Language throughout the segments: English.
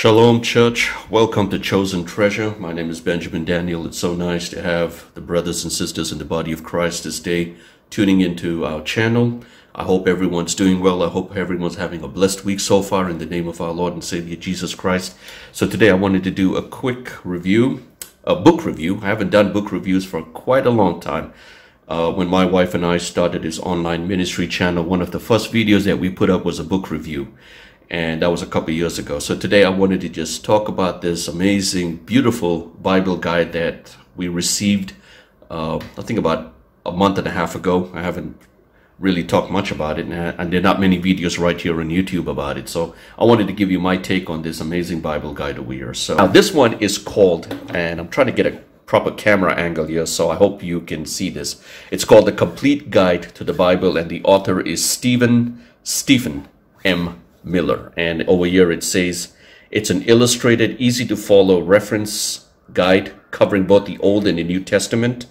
Shalom, church. Welcome to Chosen Treasure. My name is Benjamin Daniel. It's so nice to have the brothers and sisters in the body of Christ this day tuning into our channel. I hope everyone's doing well. I hope everyone's having a blessed week so far in the name of our Lord and Savior Jesus Christ. So today I wanted to do a quick review, a book review. I haven't done book reviews for quite a long time. Uh, when my wife and I started this online ministry channel, one of the first videos that we put up was a book review and that was a couple years ago. So today I wanted to just talk about this amazing, beautiful Bible guide that we received, uh, I think about a month and a half ago. I haven't really talked much about it, and there are not many videos right here on YouTube about it. So I wanted to give you my take on this amazing Bible guide over here. So now this one is called, and I'm trying to get a proper camera angle here, so I hope you can see this. It's called The Complete Guide to the Bible, and the author is Stephen Stephen M. Miller. And over here it says it's an illustrated, easy to follow reference guide covering both the Old and the New Testament.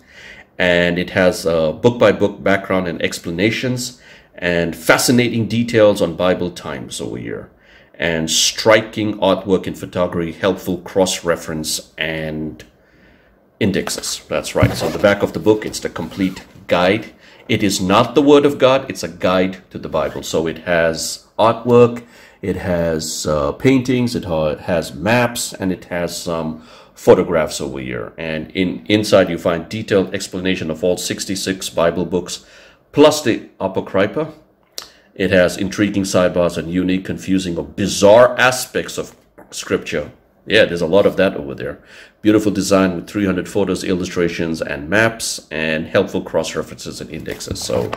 And it has uh, a book by book background and explanations and fascinating details on Bible times over here and striking artwork and photography, helpful cross reference and indexes. That's right. So on the back of the book, it's the complete guide. It is not the Word of God, it's a guide to the Bible. So it has artwork, it has uh, paintings, it has maps, and it has some photographs over here. And in inside you find detailed explanation of all 66 Bible books, plus the Apocrypha. It has intriguing sidebars and unique, confusing, or bizarre aspects of Scripture. Yeah, there's a lot of that over there. Beautiful design with 300 photos, illustrations, and maps, and helpful cross-references and indexes. So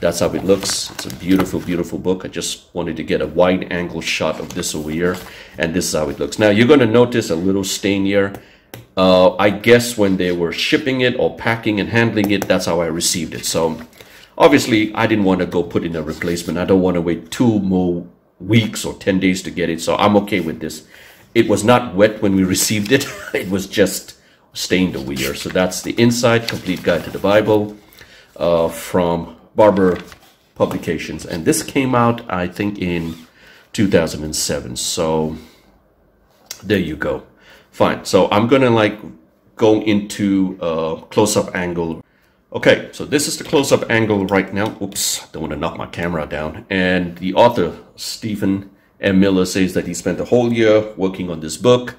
that's how it looks. It's a beautiful, beautiful book. I just wanted to get a wide angle shot of this over here. And this is how it looks. Now, you're going to notice a little stain here. Uh, I guess when they were shipping it or packing and handling it, that's how I received it. So, obviously, I didn't want to go put in a replacement. I don't want to wait two more weeks or 10 days to get it. So, I'm okay with this. It was not wet when we received it. it was just stained over here. So, that's the inside, complete guide to the Bible uh, from Barbour Publications. And this came out, I think, in 2007. So there you go. Fine. So I'm going to like go into a close-up angle. Okay, so this is the close-up angle right now. Oops, don't want to knock my camera down. And the author, Stephen M. Miller, says that he spent a whole year working on this book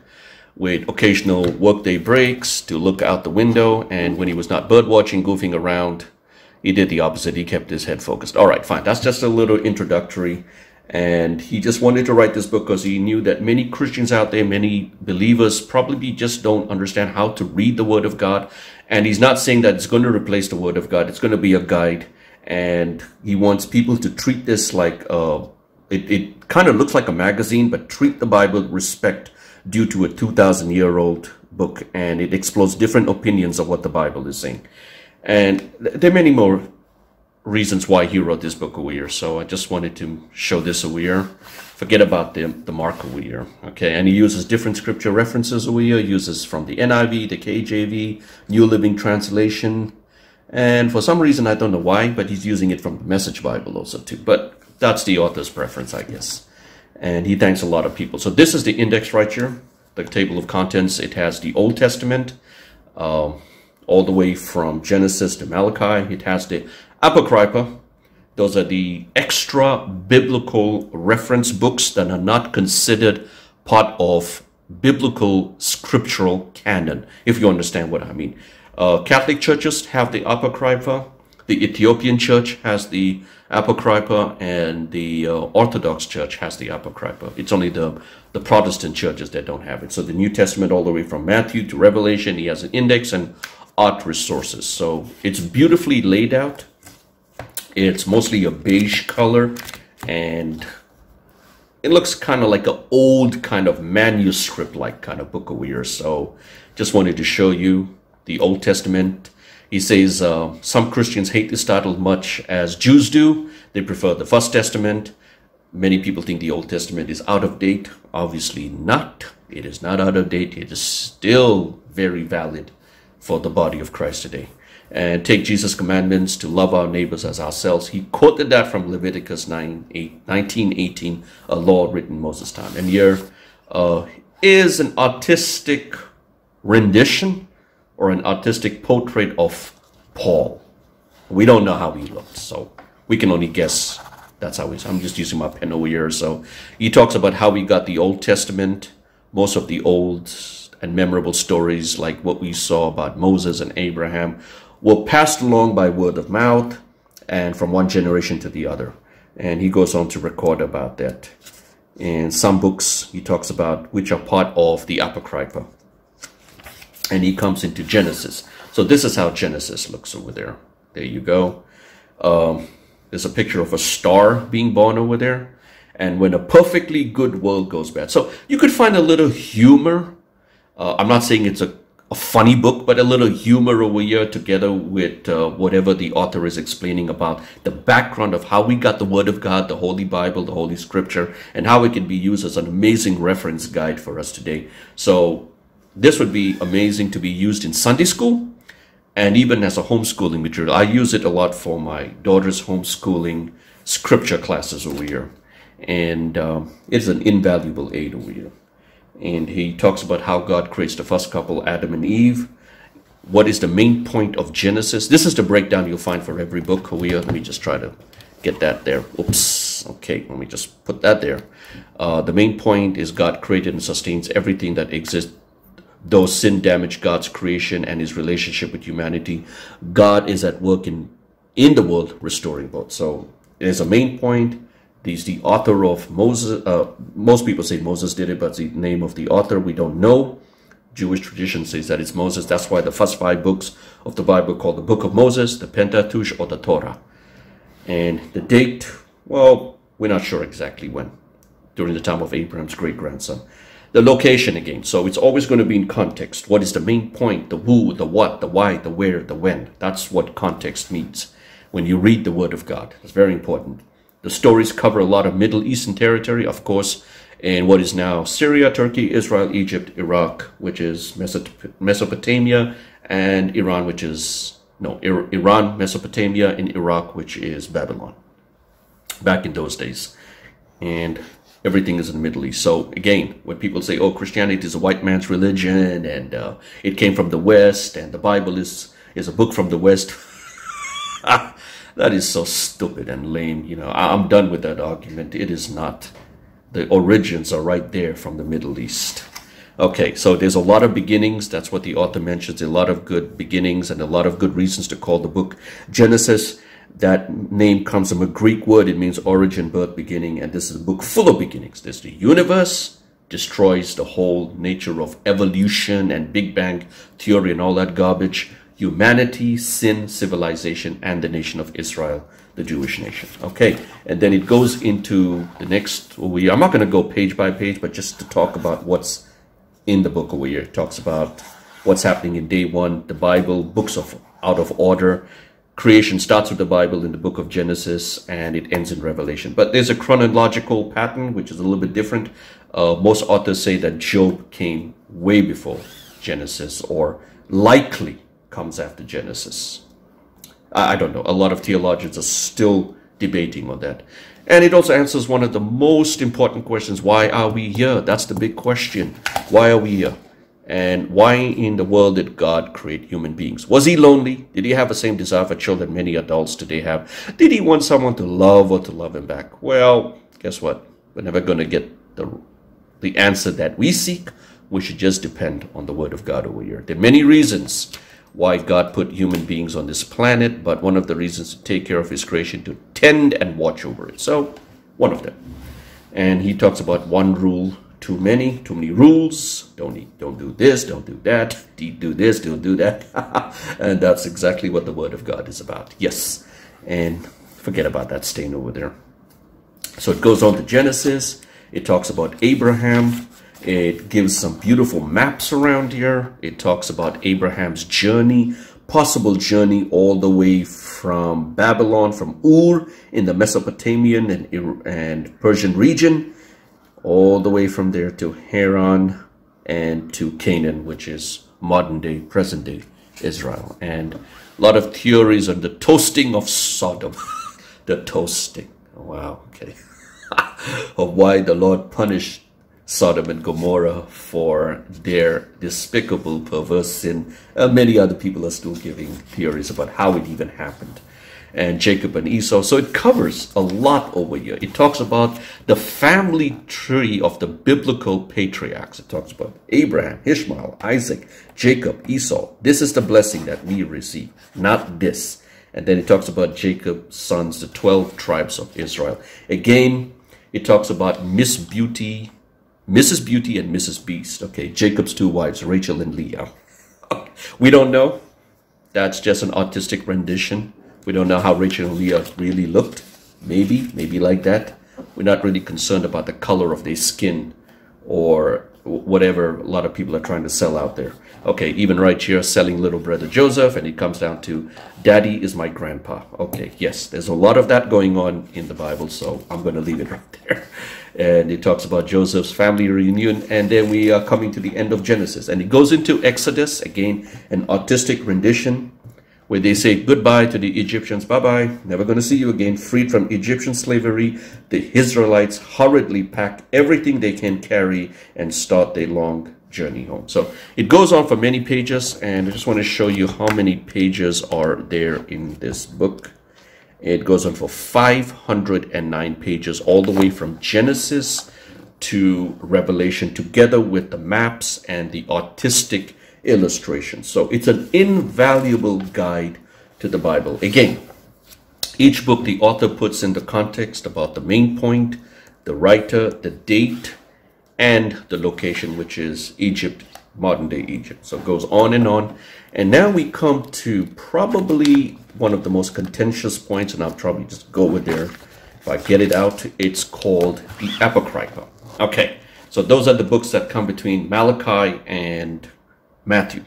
with occasional workday breaks to look out the window. And when he was not birdwatching, goofing around, he did the opposite. He kept his head focused. All right, fine. That's just a little introductory. And he just wanted to write this book because he knew that many Christians out there, many believers probably just don't understand how to read the Word of God. And he's not saying that it's going to replace the Word of God. It's going to be a guide. And he wants people to treat this like, uh, it, it kind of looks like a magazine, but treat the Bible with respect due to a 2,000 year old book. And it explores different opinions of what the Bible is saying. And there are many more reasons why he wrote this book over here. So I just wanted to show this over here. Forget about the, the mark over here. Okay, and he uses different scripture references over here. He uses from the NIV, the KJV, New Living Translation. And for some reason, I don't know why, but he's using it from the Message Bible also too. But that's the author's preference, I guess. And he thanks a lot of people. So this is the index right here, the table of contents. It has the Old Testament, uh, all the way from Genesis to Malachi. It has the Apocrypha. Those are the extra biblical reference books that are not considered part of biblical scriptural canon, if you understand what I mean. Uh, Catholic churches have the Apocrypha. The Ethiopian church has the Apocrypha, and the uh, Orthodox church has the Apocrypha. It's only the, the Protestant churches that don't have it. So the New Testament, all the way from Matthew to Revelation, he has an index, and art resources. So it's beautifully laid out. It's mostly a beige color and it looks kind of like an old kind of manuscript like kind of book over here. So just wanted to show you the Old Testament. He says uh, some Christians hate this title much as Jews do. They prefer the First Testament. Many people think the Old Testament is out of date. Obviously not. It is not out of date. It is still very valid for the body of Christ today. And take Jesus' commandments to love our neighbors as ourselves. He quoted that from Leviticus 9, 8, 19, 18, a law written Moses' time. And here, uh, is an artistic rendition or an artistic portrait of Paul. We don't know how he looked, so we can only guess that's how he's. I'm just using my pen over here. So he talks about how we got the Old Testament, most of the old and memorable stories like what we saw about Moses and Abraham were passed along by word of mouth and from one generation to the other. And he goes on to record about that. In some books, he talks about which are part of the Apocrypha. And he comes into Genesis. So this is how Genesis looks over there. There you go. Um, there's a picture of a star being born over there. And when a perfectly good world goes bad. So you could find a little humor. Uh, I'm not saying it's a, a, funny book, but a little humor over here together with uh, whatever the author is explaining about the background of how we got the Word of God, the Holy Bible, the Holy Scripture, and how it can be used as an amazing reference guide for us today. So this would be amazing to be used in Sunday school and even as a homeschooling material. I use it a lot for my daughter's homeschooling scripture classes over here. And um, it's an invaluable aid over here. And he talks about how God creates the first couple, Adam and Eve. What is the main point of Genesis? This is the breakdown you'll find for every book over here. Let me just try to get that there. Oops. Okay, let me just put that there. Uh, the main point is God created and sustains everything that exists though sin damaged God's creation and his relationship with humanity, God is at work in, in the world restoring both. So there's a main point. He's the author of Moses. Uh, most people say Moses did it, but the name of the author we don't know. Jewish tradition says that it's Moses. That's why the first five books of the Bible called the Book of Moses, the Pentateuch, or the Torah. And the date, well, we're not sure exactly when. During the time of Abraham's great grandson the location again. So it's always going to be in context. What is the main point? The who, the what, the why, the where, the when. That's what context means when you read the Word of God. It's very important. The stories cover a lot of Middle Eastern territory, of course, in what is now Syria, Turkey, Israel, Egypt, Iraq, which is Mesopotamia, and Iran, which is, no, Iran, Mesopotamia, and Iraq, which is Babylon. Back in those days. And everything is in the Middle East. So again, when people say, "Oh, Christianity is a white man's religion and uh, it came from the West and the Bible is is a book from the West," that is so stupid and lame. You know, I'm done with that argument. It is not. The origins are right there from the Middle East. Okay, so there's a lot of beginnings. That's what the author mentions. A lot of good beginnings and a lot of good reasons to call the book Genesis that name comes from a Greek word. It means origin, birth, beginning. And this is a book full of beginnings. There's the universe, destroys the whole nature of evolution and Big Bang theory and all that garbage. Humanity, sin, civilization, and the nation of Israel, the Jewish nation. Okay, and then it goes into the next. We I'm not going to go page by page, but just to talk about what's in the book over here. It talks about what's happening in day one, the Bible, books of out of order, creation starts with the Bible in the book of Genesis and it ends in Revelation. But there's a chronological pattern which is a little bit different. Uh, most authors say that Job came way before Genesis or likely comes after Genesis. I, I don't know. A lot of theologians are still debating on that. And it also answers one of the most important questions. Why are we here? That's the big question. Why are we here? And why in the world did God create human beings? Was he lonely? Did he have the same desire for children many adults today have? Did he want someone to love or to love him back? Well, guess what? We're never going to get the, the answer that we seek. We should just depend on the word of God over here. There are many reasons why God put human beings on this planet, but one of the reasons to take care of his creation, to tend and watch over it. So, one of them. And he talks about one rule too many, too many rules. Don't eat, don't do this, don't do that. Do this, don't do that. and that's exactly what the Word of God is about. Yes. And forget about that stain over there. So it goes on to Genesis. It talks about Abraham. It gives some beautiful maps around here. It talks about Abraham's journey, possible journey all the way from Babylon, from Ur in the Mesopotamian and, and Persian region all the way from there to Haran and to Canaan, which is modern day, present day Israel. And a lot of theories on the toasting of Sodom. the toasting. Wow, okay. of why the Lord punished Sodom and Gomorrah for their despicable, perverse sin. Uh, many other people are still giving theories about how it even happened. And Jacob and Esau. So it covers a lot over here. It talks about the family tree of the biblical patriarchs. It talks about Abraham, Ishmael, Isaac, Jacob, Esau. This is the blessing that we receive, not this. And then it talks about Jacob's sons, the 12 tribes of Israel. Again, it talks about Miss Beauty, Mrs. Beauty and Mrs. Beast. Okay, Jacob's two wives, Rachel and Leah. we don't know. That's just an artistic rendition. We don't know how Rachel and Leah really looked. Maybe, maybe like that. We're not really concerned about the color of their skin or whatever a lot of people are trying to sell out there. Okay, even right here, selling little brother Joseph, and it comes down to daddy is my grandpa. Okay, yes, there's a lot of that going on in the Bible, so I'm going to leave it right there and it talks about Joseph's family reunion, and then we are coming to the end of Genesis, and it goes into Exodus again, an artistic rendition where they say goodbye to the Egyptians, bye bye, never going to see you again, freed from Egyptian slavery. The Israelites hurriedly pack everything they can carry and start their long journey home. So it goes on for many pages, and I just want to show you how many pages are there in this book. It goes on for 509 pages, all the way from Genesis to Revelation, together with the maps and the artistic illustrations. So it's an invaluable guide to the Bible. Again, each book the author puts in the context about the main point, the writer, the date, and the location, which is Egypt, modern day Egypt. So it goes on and on. And now we come to probably one of the most contentious points, and I'll probably just go with there if I get it out. It's called the Apocrypha. Okay, so those are the books that come between Malachi and Matthew,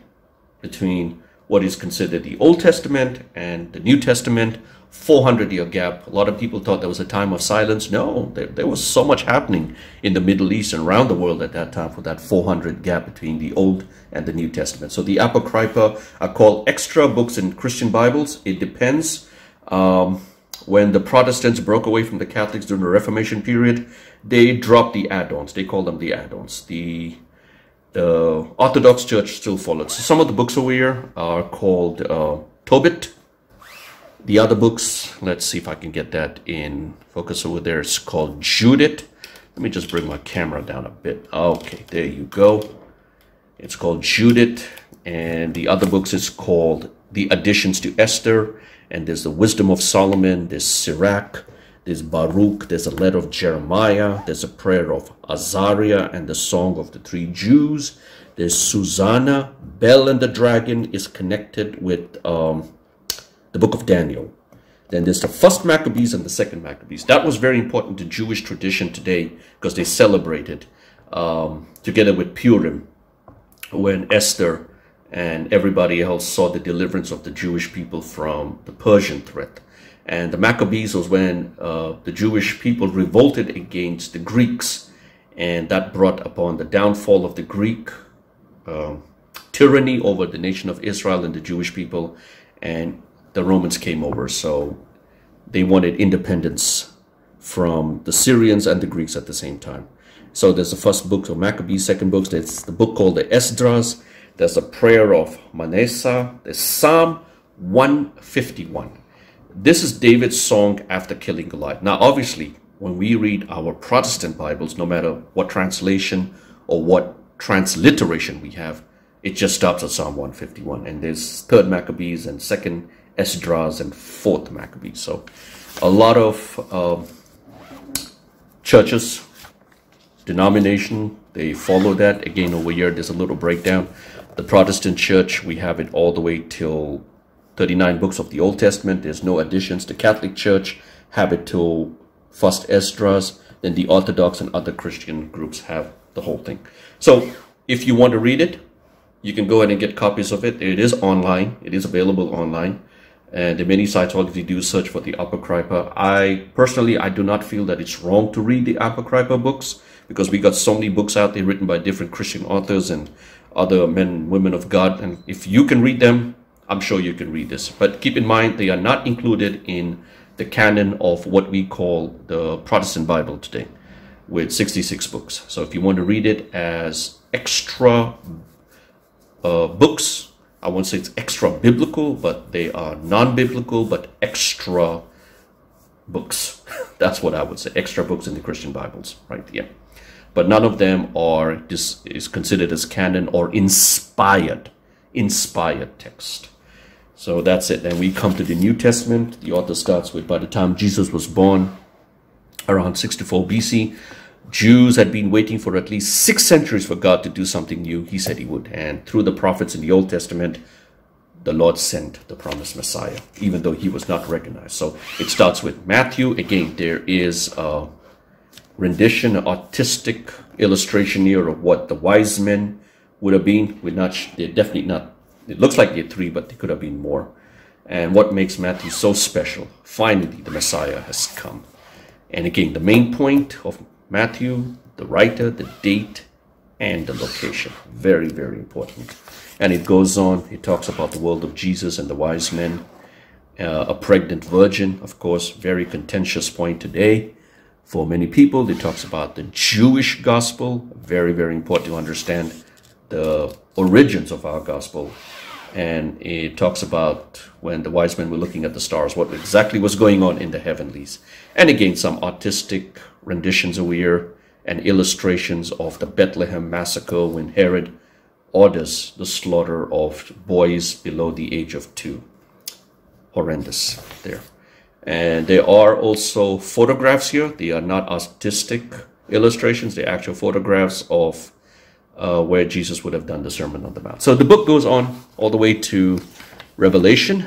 between what is considered the Old Testament and the New Testament, 400 year gap. A lot of people thought there was a time of silence. No, there, there was so much happening in the Middle East and around the world at that time for that 400 gap between the Old and the New Testament. So the Apocrypha are called extra books in Christian Bibles. It depends. Um, when the Protestants broke away from the Catholics during the Reformation period, they dropped the add-ons. They call them the add-ons. The the Orthodox Church still followed. So some of the books over here are called uh, Tobit, the other books, let's see if I can get that in focus over there. It's called Judith. Let me just bring my camera down a bit. Okay, there you go. It's called Judith. And the other books is called The Additions to Esther. And there's the Wisdom of Solomon. There's Sirach. There's Baruch. There's a letter of Jeremiah. There's a prayer of Azariah and the Song of the Three Jews. There's Susanna. Bell and the Dragon is connected with... Um, the book of Daniel. Then there's the first Maccabees and the second Maccabees. That was very important to Jewish tradition today because they celebrated um, together with Purim when Esther and everybody else saw the deliverance of the Jewish people from the Persian threat. And the Maccabees was when uh, the Jewish people revolted against the Greeks, and that brought upon the downfall of the Greek uh, tyranny over the nation of Israel and the Jewish people. And the Romans came over. So they wanted independence from the Syrians and the Greeks at the same time. So there's the first book of Maccabees, second book, there's the book called the Esdras, there's a prayer of Manasseh, there's Psalm 151. This is David's song after killing Goliath. Now, obviously, when we read our Protestant Bibles, no matter what translation or what transliteration we have, it just stops at Psalm 151. And there's third Maccabees and second Esdras and fourth Maccabees. So a lot of uh, churches, denomination, they follow that. Again, over here, there's a little breakdown. The Protestant church, we have it all the way till 39 books of the Old Testament. There's no additions. The Catholic Church have it till first Esdras. Then the Orthodox and other Christian groups have the whole thing. So if you want to read it, you can go ahead and get copies of it. It is online. It is available online and the many sites already do search for the Apocrypha. I personally, I do not feel that it's wrong to read the Apocrypha books because we got so many books out there written by different Christian authors and other men women of God. And if you can read them, I'm sure you can read this. But keep in mind, they are not included in the canon of what we call the Protestant Bible today. with 66 books. So if you want to read it as extra uh, books, I won't say it's extra biblical, but they are non biblical, but extra books. That's what I would say. Extra books in the Christian Bibles, right? Yeah. But none of them are is considered as canon or inspired, inspired text. So that's it. Then we come to the New Testament. The author starts with by the time Jesus was born, around 64 BC, Jews had been waiting for at least six centuries for God to do something new. He said he would. And through the prophets in the Old Testament, the Lord sent the promised Messiah, even though he was not recognized. So it starts with Matthew. Again, there is a rendition, an artistic illustration here of what the wise men would have been. We're not, they're definitely not, it looks like they're three, but they could have been more. And what makes Matthew so special? Finally, the Messiah has come. And again, the main point of Matthew, the writer, the date, and the location. Very, very important. And it goes on, it talks about the world of Jesus and the wise men, uh, a pregnant virgin, of course, very contentious point today for many people. It talks about the Jewish gospel, very, very important to understand the origins of our gospel. And it talks about when the wise men were looking at the stars, what exactly was going on in the heavenlies. And again, some artistic renditions are here and illustrations of the Bethlehem massacre when Herod orders the slaughter of boys below the age of two. Horrendous there. And there are also photographs here. They are not artistic illustrations, they're actual photographs of uh, where Jesus would have done the Sermon on the Mount. So the book goes on all the way to Revelation.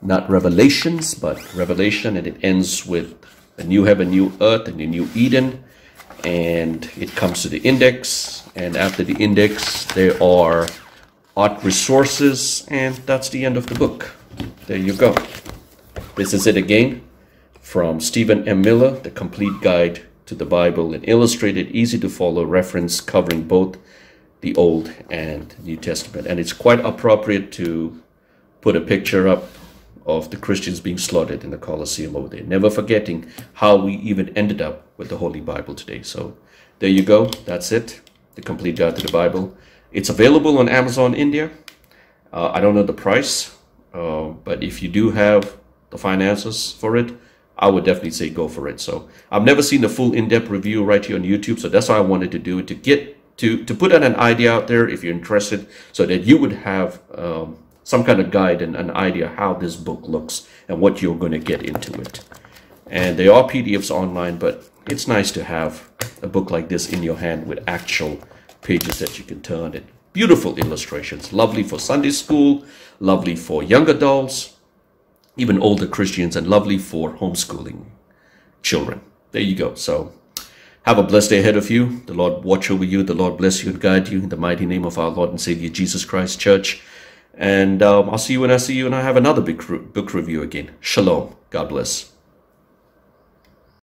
Not Revelations, but Revelation, and it ends with a new heaven, new earth, and a new Eden. And it comes to the index, and after the index, there are art resources, and that's the end of the book. There you go. This is it again from Stephen M. Miller, The Complete Guide to the Bible, an illustrated, easy to follow reference covering both the Old and New Testament. And it's quite appropriate to put a picture up of the Christians being slaughtered in the Colosseum over there, never forgetting how we even ended up with the Holy Bible today. So there you go. That's it. The complete guide to the Bible. It's available on Amazon India. Uh, I don't know the price, uh, but if you do have the finances for it, I would definitely say go for it. So I've never seen the full in-depth review right here on YouTube, so that's why I wanted to do it to get to to put out an idea out there if you're interested, so that you would have um, some kind of guide and an idea how this book looks and what you're going to get into it. And they are PDFs online, but it's nice to have a book like this in your hand with actual pages that you can turn and beautiful illustrations. Lovely for Sunday school, lovely for young adults, even older Christians, and lovely for homeschooling children. There you go. So have a blessed day ahead of you. The Lord watch over you. The Lord bless you and guide you in the mighty name of our Lord and Savior Jesus Christ Church. And um, I'll see you when I see you and I have another big book review again. Shalom. God bless.